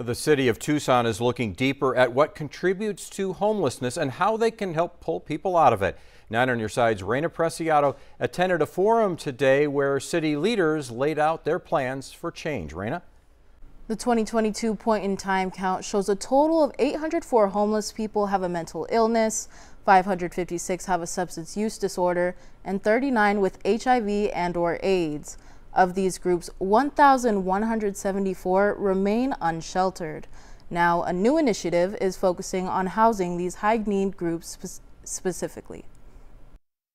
The city of Tucson is looking deeper at what contributes to homelessness and how they can help pull people out of it. Nine on your side's Reyna Preciado attended a forum today where city leaders laid out their plans for change. Reyna? The 2022 point in time count shows a total of 804 homeless people have a mental illness, 556 have a substance use disorder, and 39 with HIV and or AIDS. Of these groups, 1,174 remain unsheltered. Now, a new initiative is focusing on housing these high-need groups spe specifically.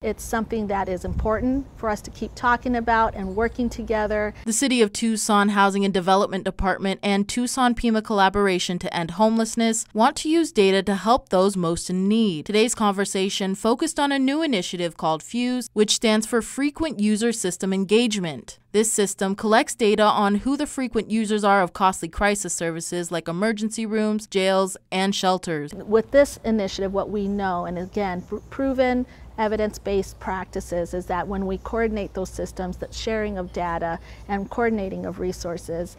It's something that is important for us to keep talking about and working together. The City of Tucson Housing and Development Department and Tucson Pima Collaboration to End Homelessness want to use data to help those most in need. Today's conversation focused on a new initiative called FUSE, which stands for Frequent User System Engagement. This system collects data on who the frequent users are of costly crisis services like emergency rooms, jails, and shelters. With this initiative, what we know, and again, proven evidence-based practices is that when we coordinate those systems, that sharing of data and coordinating of resources,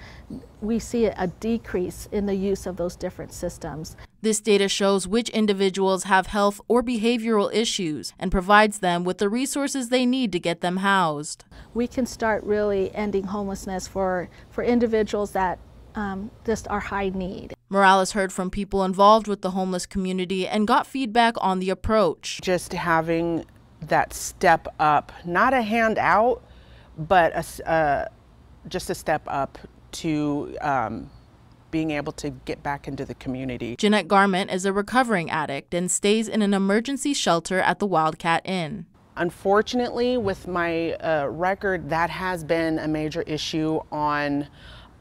we see a decrease in the use of those different systems. This data shows which individuals have health or behavioral issues and provides them with the resources they need to get them housed. We can start really ending homelessness for, for individuals that um, just are high need. Morales heard from people involved with the homeless community and got feedback on the approach. Just having that step up, not a hand out, but a, uh, just a step up to um, being able to get back into the community. Jeanette Garment is a recovering addict and stays in an emergency shelter at the Wildcat Inn. Unfortunately, with my uh, record, that has been a major issue on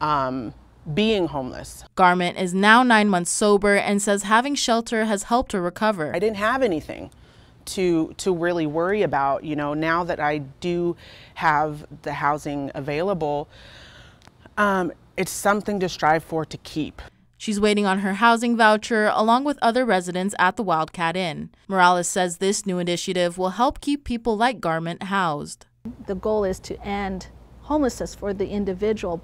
um, being homeless. Garment is now nine months sober and says having shelter has helped her recover. I didn't have anything to to really worry about. You know, now that I do have the housing available, um, it's something to strive for to keep. She's waiting on her housing voucher along with other residents at the Wildcat Inn. Morales says this new initiative will help keep people like Garment housed. The goal is to end homelessness for the individual.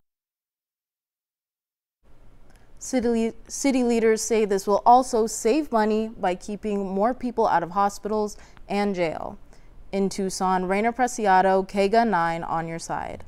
City, city leaders say this will also save money by keeping more people out of hospitals and jail. In Tucson, Reyna Preciado, KGUN 9 on your side.